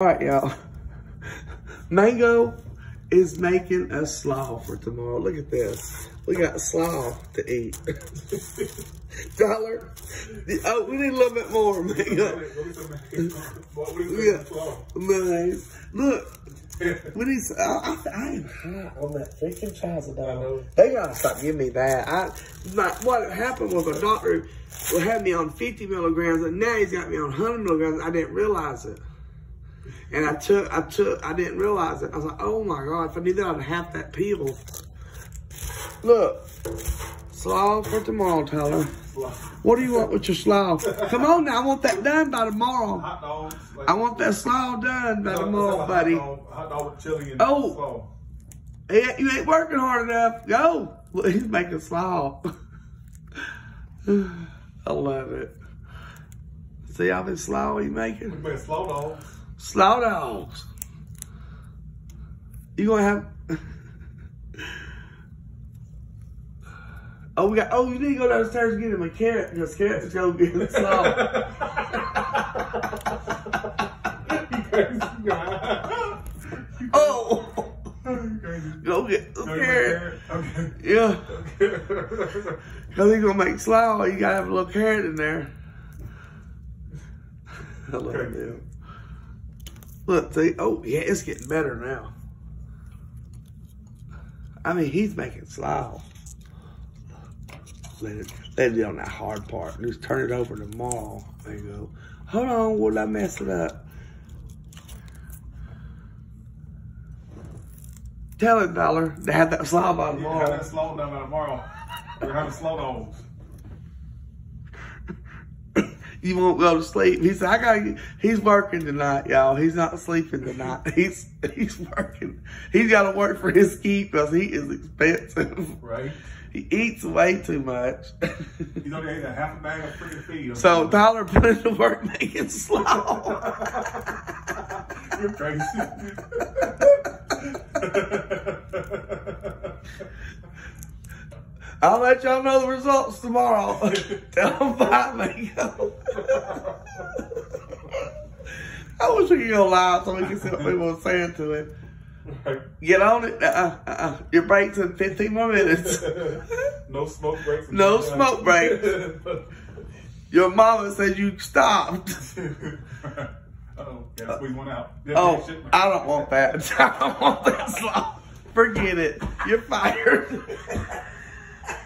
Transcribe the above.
All right, y'all. Mango is making a slaw for tomorrow. Look at this. We got slaw to eat. Dollar. Oh, we need a little bit more, Mango. Nice. Look, we need. some- I, I, I am hot on that freaking Chazodol. They gotta stop giving me that. I, what happened was a doctor had me on 50 milligrams, and now he's got me on 100 milligrams. I didn't realize it. And I took, I took, I didn't realize it. I was like, oh my God, if I knew that, I'd have that pill. Look, slaw for tomorrow, Tyler. What do you want with your slaw? Come on now, I want that done by tomorrow. Hot dogs. I want that slaw done by tomorrow, buddy. Hot dog with chili and Oh. slaw. Yeah, you ain't working hard enough. Go. Look, he's making slaw. I love it. See how much slaw he We making? made slow dogs. Slaw dogs. You gonna have? oh, we got. Oh, you need to go downstairs and get him a carrot because carrots go get him slaw. You crazy guy. oh, You crazy. go get the Go get my carrot. Okay. Yeah, Okay. because he's gonna make slaw. You gotta have a little carrot in there. I love Okay. him. Look, see, oh yeah, it's getting better now. I mean, he's making slow. Let it, let it on that hard part. Just turn it over tomorrow. There you go. Hold on, will I mess it up? Tell it, Dollar, to have that slow by You have tomorrow. that slow down by tomorrow. We're having slow dogs. You won't go to sleep. He said, I gotta he's working tonight, y'all. He's not sleeping tonight. He's, he's working. He's gotta work for his keep because he is expensive. Right? He eats way too much. He's only ate a half a bag of freaking feed. so Tyler put it to work making slaw. You're crazy. I'll let y'all know the results tomorrow. Tell them bye, Mango. I wish we could go live so we can see what people are saying to him. Right. Get on it. Uh, uh, uh. Your break's in 15 more minutes. no smoke breaks. No smoke breaks. Your mama said you stopped. oh, gotta squeeze one out. Oh, I don't want that. I don't want that slaw. Forget it. You're fired.